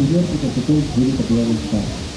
kemudian kita betul jadi ketua besar.